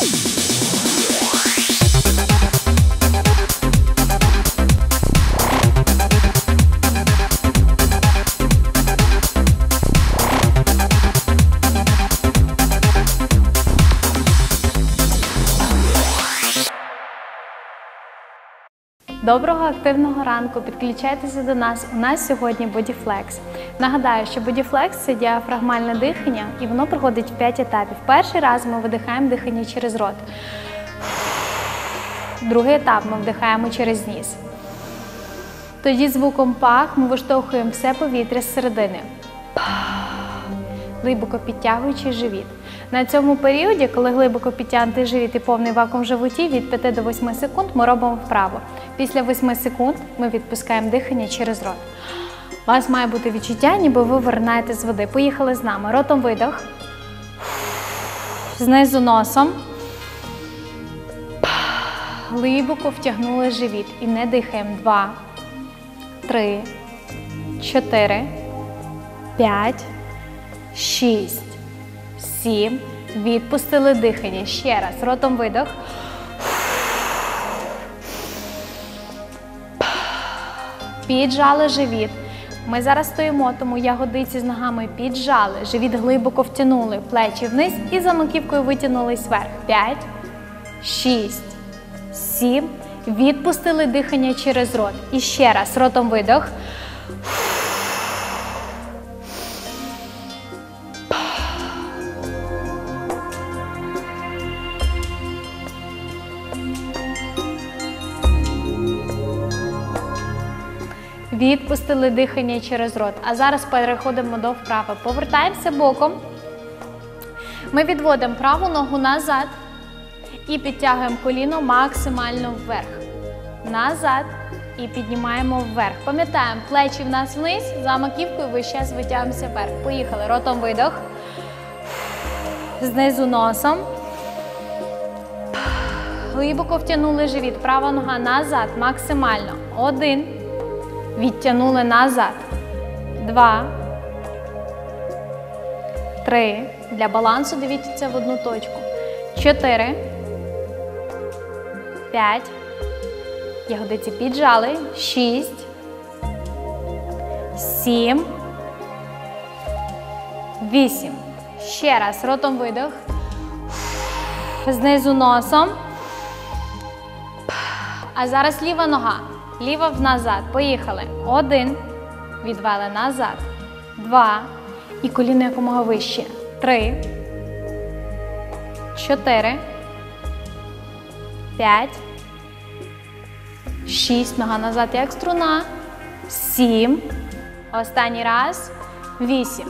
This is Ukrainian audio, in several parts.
Thank you. Доброго активного ранку! Підключайтеся до нас. У нас сьогодні Bodyflex. Нагадаю, що Bodyflex – це діафрагмальне дихання, і воно проходить в 5 етапів. Перший раз ми видихаємо дихання через рот. Другий етап ми вдихаємо через ніс. Тоді звуком пах ми виштовхуємо все повітря з середини. Глибоко підтягуючи живіт. На цьому періоді, коли глибоко підтягнутий живіт і повний вакуум животі, від 5 до 8 секунд ми робимо вправо. Після 8 секунд ми відпускаємо дихання через рот. У вас має бути відчуття, ніби ви виринаєте з води. Поїхали з нами. Ротом видох. Знизу носом. Глибоко втягнули живіт. І не дихаємо. Два, три, чотири, п'ять, шість, сім. Відпустили дихання. Ще раз. Ротом видох. Піджали живіт. Ми зараз стоїмо, тому ягодиці з ногами піджали. Живіт глибоко втягнули, плечі вниз і за маківкою витягнулись вверх. П'ять, шість, сім. Відпустили дихання через рот. І ще раз. Ротом видох. Відпустили дихання через рот. А зараз переходимо до вправи. Повертаємося боком. Ми відводимо праву ногу назад і підтягуємо коліно максимально вверх. Назад і піднімаємо вверх. Пам'ятаємо, плечі в нас вниз, за маківкою весь час витягуємося вверх. Поїхали. Ротом видох. Знизу носом. Глибоко втягнули живіт. Права нога назад. Максимально. Один. Відтягнули назад. Два. Три. Для балансу дивіться в одну точку. Чотири. П'ять. Ягодиці піджали. Шість. Сім. Вісім. Ще раз. Ротом видох. Знизу носом. А зараз ліва нога. Ліва в назад. Поїхали. Один. Відвели назад. Два. І коліно якомога вище. Три. Чотири. П'ять. Шість. Нога назад, як струна. Сім. Останній раз. Вісім.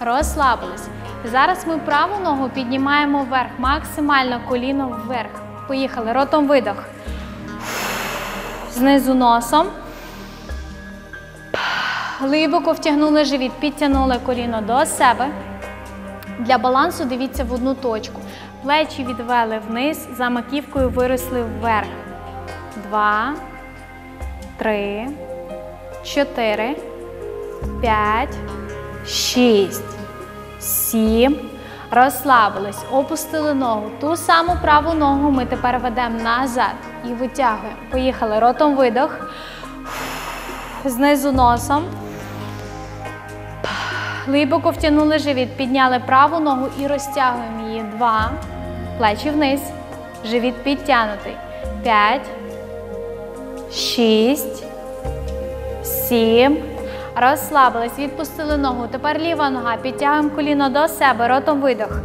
Розслабились. Зараз ми праву ногу піднімаємо вверх. Максимально коліно вверх. Поїхали. Ротом видох. Знизу носом. Глибоко втягнули живіт, підтягнули коліно до себе. Для балансу дивіться в одну точку. Плечі відвели вниз, за маківкою виросли вверх. Два, три, чотири, п'ять, шість, сім. Розслабились, опустили ногу. Ту саму праву ногу ми тепер ведемо назад і витягуємо. Поїхали. Ротом видох. Знизу носом. Глибоко втягнули живіт. Підняли праву ногу і розтягуємо її. Два. Плечі вниз. Живіт підтягнутий. П'ять. Шість. Сім. Розслабились, відпустили ногу. Тепер ліва нога. Підтягуємо коліно до себе. Ротом видох.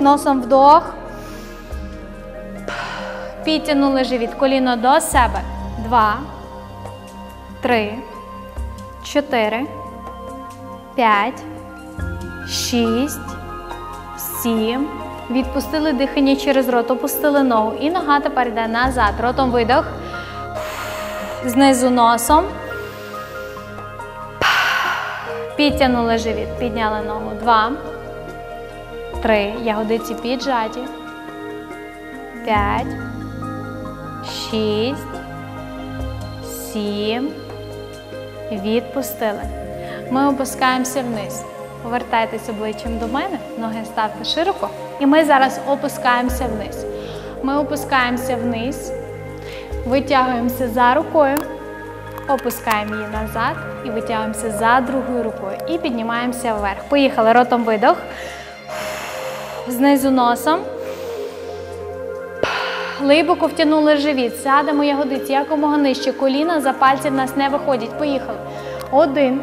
Носом вдох. Підтягнули живіт. Коліно до себе. Два. Три. Чотири. П'ять. Шість. Сім. Відпустили дихання через рот. Опустили ногу. І нога тепер йде назад. Ротом видох. Знизу носом. Підтягнули живіт, підняли ногу. Два. Три. Ягодиці піджаті. П'ять. Шість. Сім. Відпустили. Ми опускаємося вниз. Повертайтеся обличчям до мене. Ноги ставте широко І ми зараз опускаємося вниз. Ми опускаємося вниз, витягуємося за рукою, опускаємо її назад і витягуємося за другою рукою. І піднімаємося вверх. Поїхали ротом видох. Знизу носом. Глибоко втягнули живіт. Сядемо ягодиці якомога нижче. Коліна за пальці в нас не виходять. Поїхали. Один.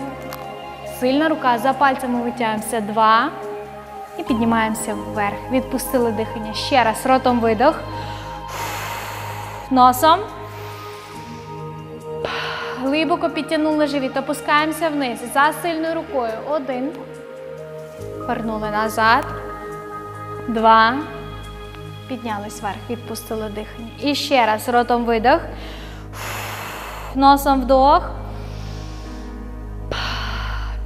Сильна рука. За пальцями витягуємося. Два. І піднімаємося вверх. Відпустили дихання. Ще раз. Ротом видох. Носом. Глибоко підтягнули живіт. Опускаємося вниз. За сильною рукою. Один. Повернули назад. Два. Піднялись вверх. Відпустили дихання. І ще раз. Ротом видох. Носом вдох.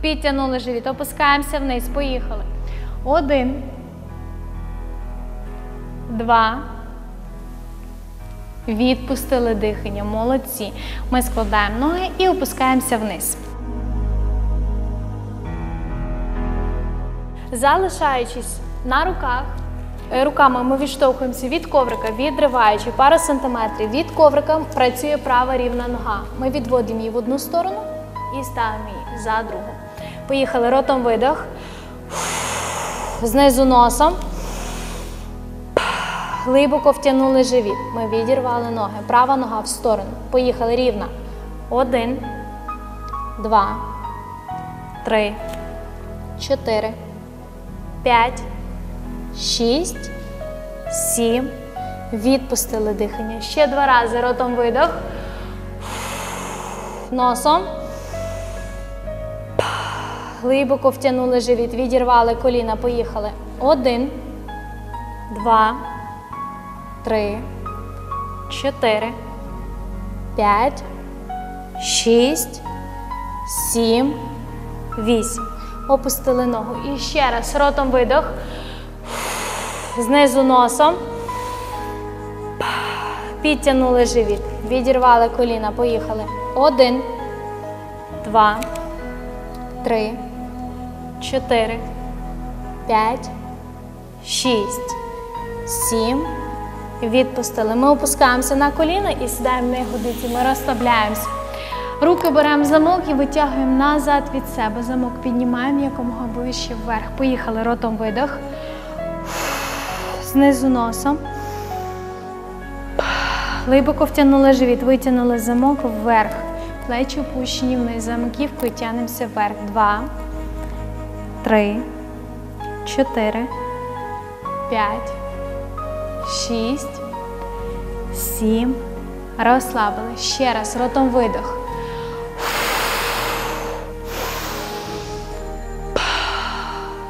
Підтягнули живіт. Опускаємося вниз. Поїхали. Один. Два. Відпустили дихання. Молодці. Ми складаємо ноги і опускаємося вниз. Залишаючись на руках, руками ми відштовхуємося від коврика, відриваючи пару сантиметрів від коврика, працює права рівна нога. Ми відводимо її в одну сторону і ставимо її за другу. Поїхали ротом видох. Знизу носом. Глибоко втягнули живіт. Ми відірвали ноги. Права нога в сторону. Поїхали рівно. Один, два, три, чотири, п'ять, шість, сім. Відпустили дихання. Ще два рази. Ротом видох. Носом. Глибоко втягнули живіт. Відірвали коліна. Поїхали. Один, два три, чотири, п'ять, шість, сім, вісім. Опустили ногу. І ще раз. Ротом видох. Знизу носом. Підтягнули живіт. Відірвали коліна. Поїхали. Один, два, три, чотири, п'ять, шість, сім. Відпустили. Ми опускаємося на коліна і сідаємо на ягодиці. Ми розслабляємося. Руки беремо замок і витягуємо назад від себе. Замок піднімаємо якомога ближче вверх. Поїхали ротом видох. Знизу носом. Глибоко втягнули живіт, витягнули замок вверх. Плечі опущені вниз. Замківкою тягнемося вверх. Два, три, чотири, п'ять шість, сім. Розслабили. Ще раз. Ротом видох.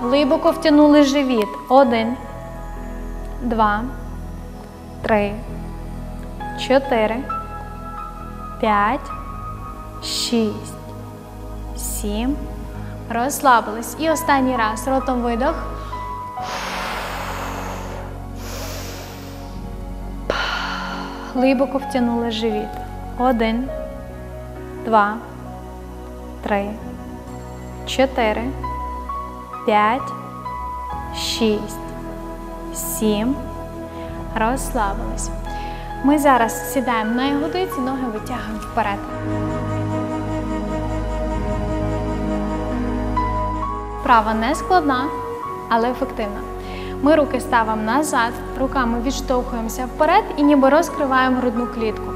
Глибоко втягнули живіт. Один, два, три, чотири, п'ять, шість, сім. Розслабились. І останній раз. Ротом видох. Глибоко втягнули живіт. Один, два, три, чотири, п'ять, шість, сім. Розслабились. Ми зараз сідаємо на ягодиці, ноги витягуємо вперед. Права не складна, але ефективна. Ми руки ставимо назад, руками відштовхуємося вперед і ніби розкриваємо грудну клітку.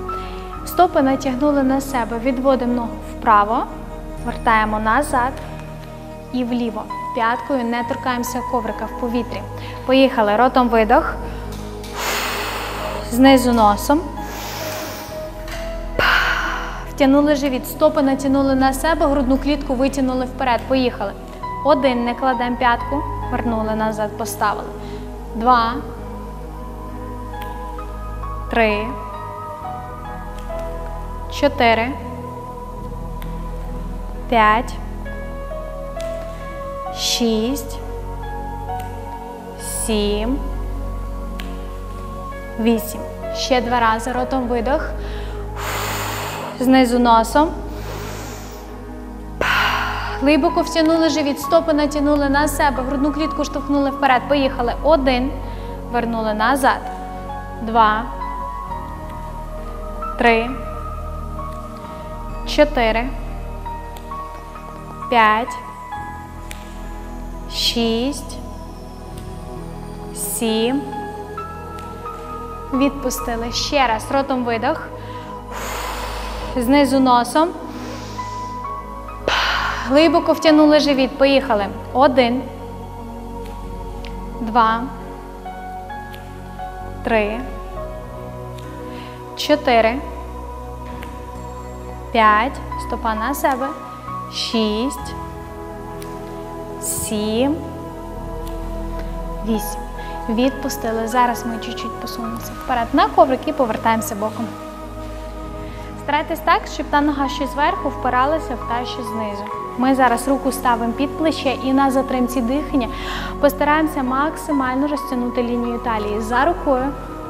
Стопи натягнули на себе, відводимо ногу вправо, вертаємо назад і вліво. П'яткою не торкаємося коврика в повітрі. Поїхали. Ротом видох. Знизу носом. Втягнули живіт. Стопи натягнули на себе, грудну клітку витягнули вперед. Поїхали. Один. Не кладемо п'ятку. Вернули назад, поставили. Два. Три. Чотири. П'ять. Шість. Сім. Вісім. Ще два рази. Ротом видох. Знизу носом. Глибоко втягнули живіт, стопи натягнули на себе, грудну клітку штовхнули вперед. Поїхали. Один. Вернули назад. Два. Три. Чотири. П'ять. Шість. Сім. Відпустили. Ще раз. Ротом видох. Знизу носом. Глибоко втягнули живіт. Поїхали. Один. Два. Три. Чотири. П'ять. Стопа на себе. Шість. Сім. Вісім. Відпустили. Зараз ми чуть-чуть посунемося вперед на коврик і повертаємося боком. Старайтесь так, щоб та нога що зверху впиралася в та що знизу. Ми зараз руку ставимо під плече і на затримці дихання постараємося максимально розтягнути лінію талії. За рукою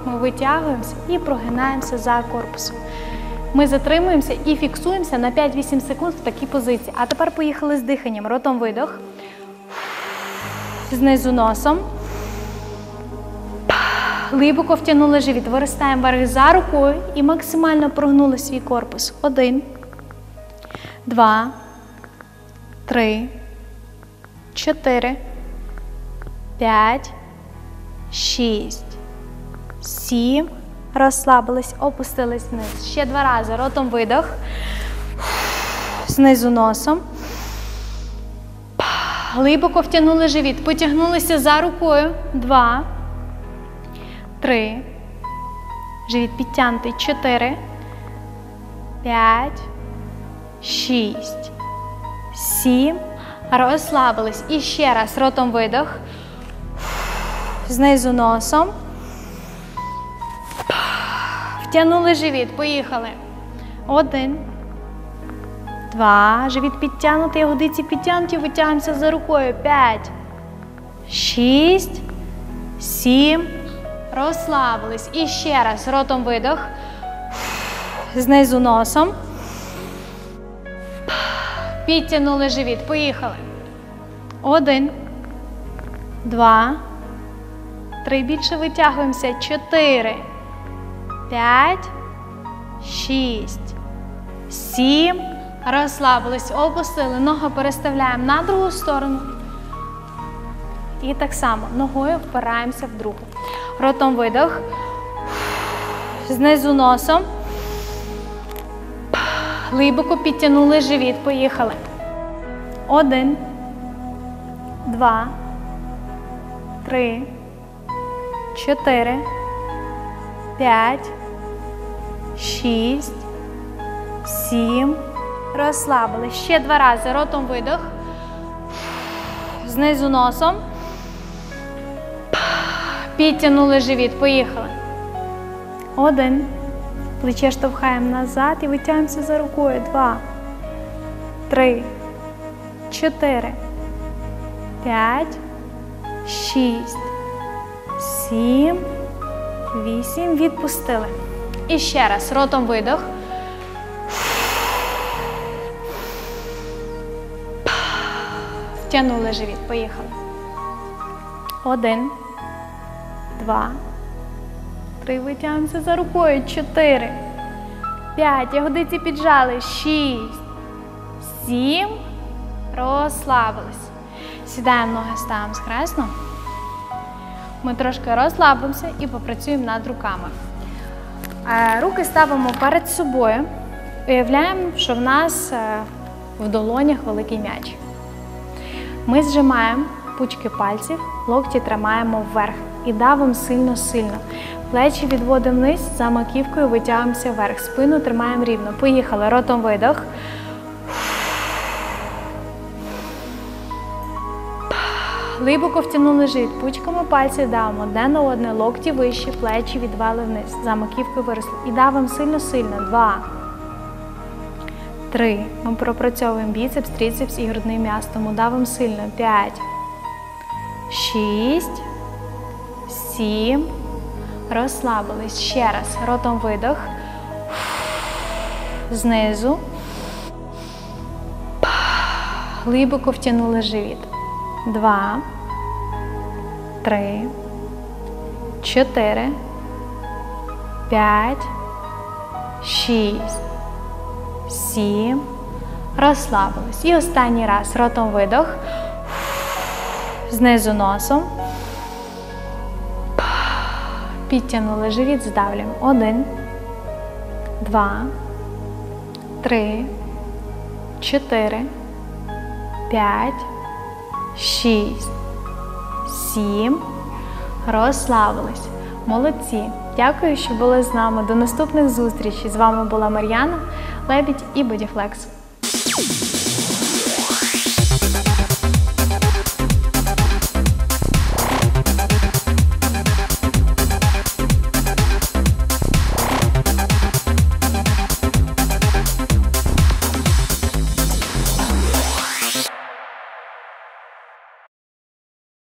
ми витягуємося і прогинаємося за корпусом. Ми затримуємося і фіксуємося на 5-8 секунд в такій позиції. А тепер поїхали з диханням. Ротом видох. Знизу носом. Глибоко втягнули живіт. Виростаємо вверх за рукою і максимально прогнули свій корпус. Один, два, три, чотири, п'ять, шість, сім. Розслабились, опустились вниз. Ще два рази. Ротом видох. Знизу носом. Глибоко втягнули живіт. Потягнулися за рукою. Два. Три. Живіт підтягнутий. Чотири. П'ять. Шість. Сім. Розслабились. І ще раз. Ротом видох. Знизу носом. Втягнули живіт. Поїхали. Один. Два. Живіт підтягнутий, ягодиці підтягнуті. Витягнемося за рукою. П'ять. Шість. Сім. Розслабились. І ще раз. Ротом видох. Знизу носом. Підтягнули живіт. Поїхали. Один. Два. Три. Більше витягуємося. Чотири. П'ять. Шість. Сім. Розслабились. Опустили. Ногу переставляємо на другу сторону. І так само ногою впираємося в другу. Ротом видох. Знизу носом. Глибоко підтягнули живіт. Поїхали. Один. Два. Три. Чотири. П'ять. Шість. Сім. Розслабили. Ще два рази. Ротом видох. Знизу носом. Підтягнули живіт. Поїхали. Один. Плече штовхаємо назад і витягуємося за рукою. Два. Три. Чотири. П'ять. Шість. Сім. Вісім. Відпустили. І ще раз. Ротом видох. Втягнули живіт. Поїхали. Один. Два. Три. Витягнемося за рукою. Чотири. П'ять. Ягодиці піджали. Шість. Сім. Розслабились. Сідаємо ноги, ставимо схресно. Ми трошки розслабимося і попрацюємо над руками. Е, Руки ставимо перед собою. Уявляємо, що в нас е, в долонях великий м'яч. Ми зжимаємо пучки пальців, локті тримаємо вверх і давимо сильно-сильно. Плечі відводимо вниз, за маківкою витягуємося вверх. Спину тримаємо рівно. Поїхали. Ротом видох. Глибоко втягнули живіт. Пучками пальців давимо одне на одне, локті вищі, плечі відвели вниз. За маківкою виросли. І давимо сильно-сильно. Два. Три. Ми пропрацьовуємо біцепс, тріцепс і грудний м'яз. Тому давимо сильно. П'ять. Шість. Сім. Розслабились. Ще раз. Ротом видох. Знизу. Глибоко втягнули живіт. Два. Три. Чотири. П'ять. Шість. Сім. Розслабились. І останній раз. Ротом видох. Знизу носом. Підтягнули живіт, здавлюємо. Один. Два. Три. Чотири. П'ять. Шість. Сім. Розслабились. Молодці. Дякую, що були з нами. До наступних зустрічей. З вами була Мар'яна, Лебідь і Бодіфлекс.